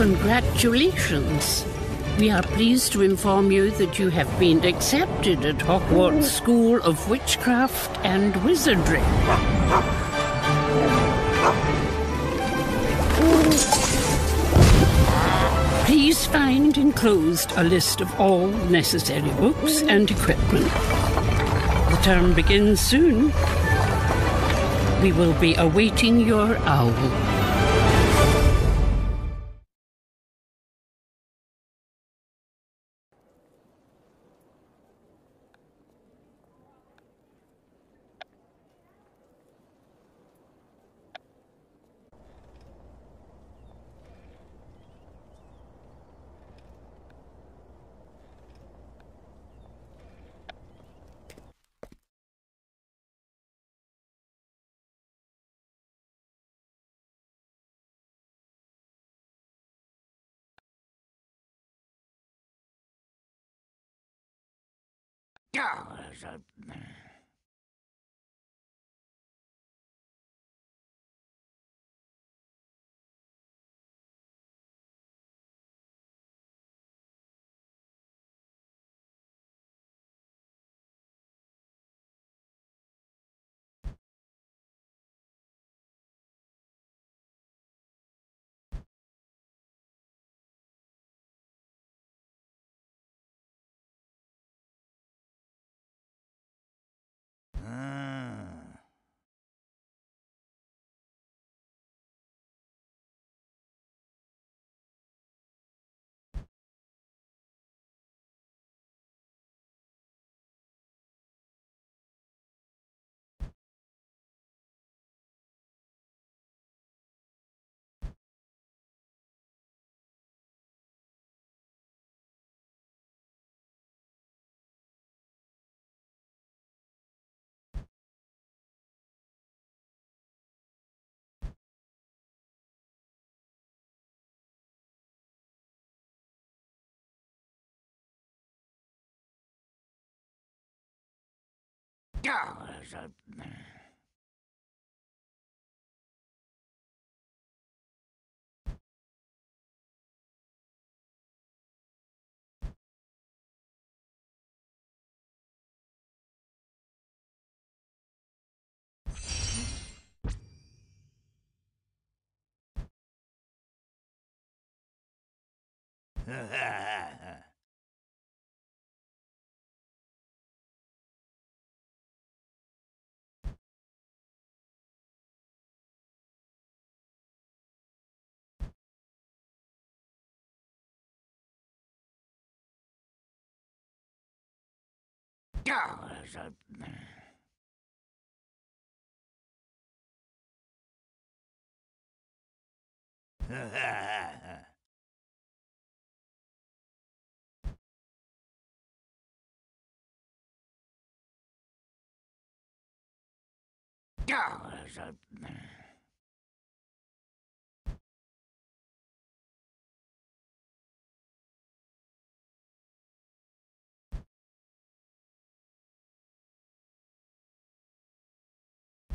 Congratulations. We are pleased to inform you that you have been accepted at Hogwarts School of Witchcraft and Wizardry. Please find enclosed a list of all necessary books and equipment. The term begins soon. We will be awaiting your owl. やあ、そ。Ha Yeah. Ha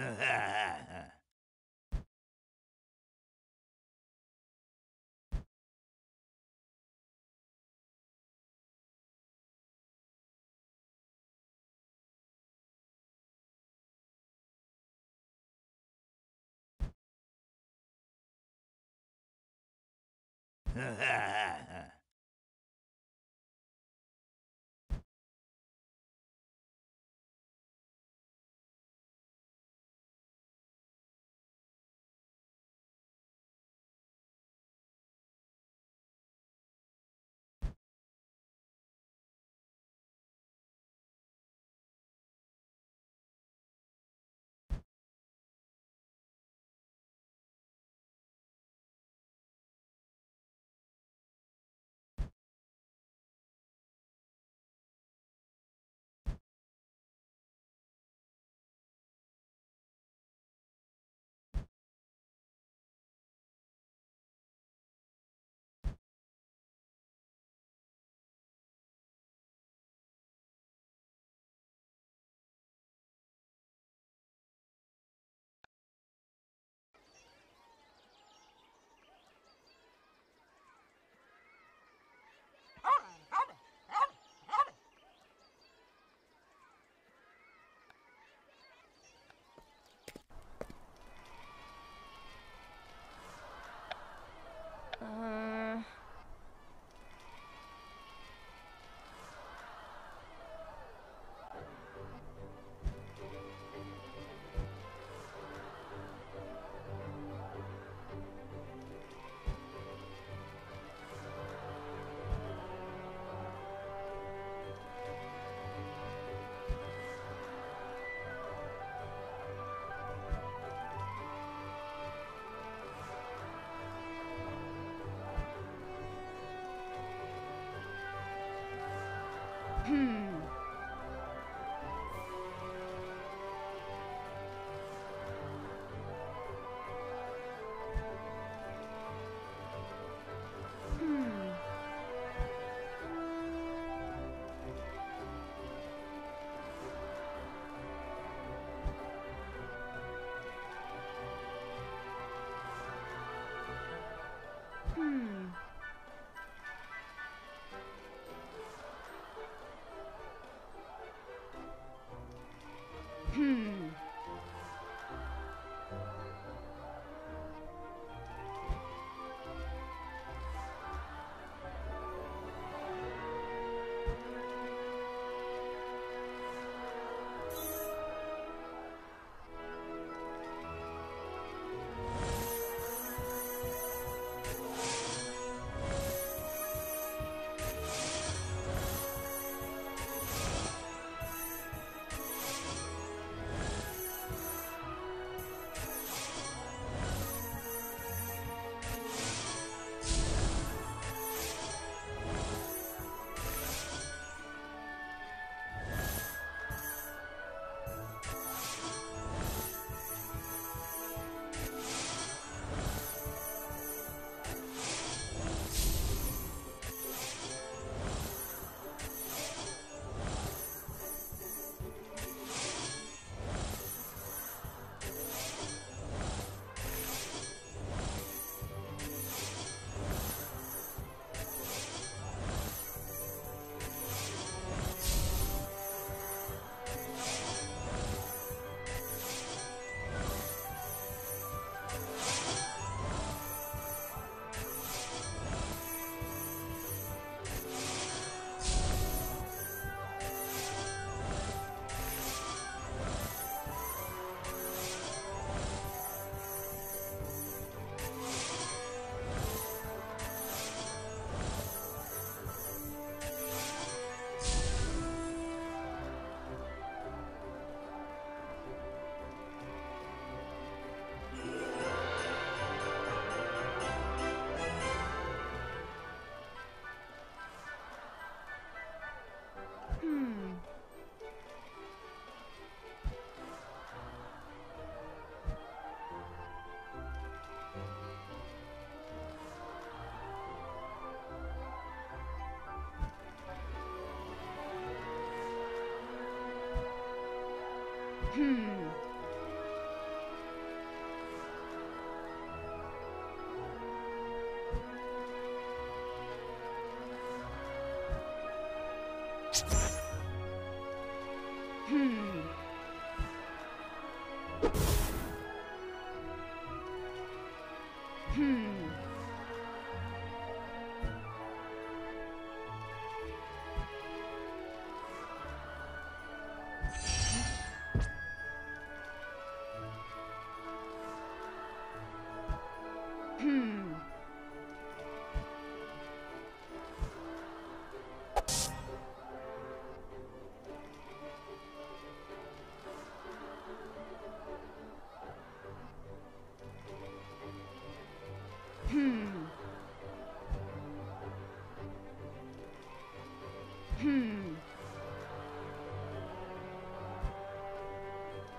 Ha ha ha. Hmm.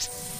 Hmm.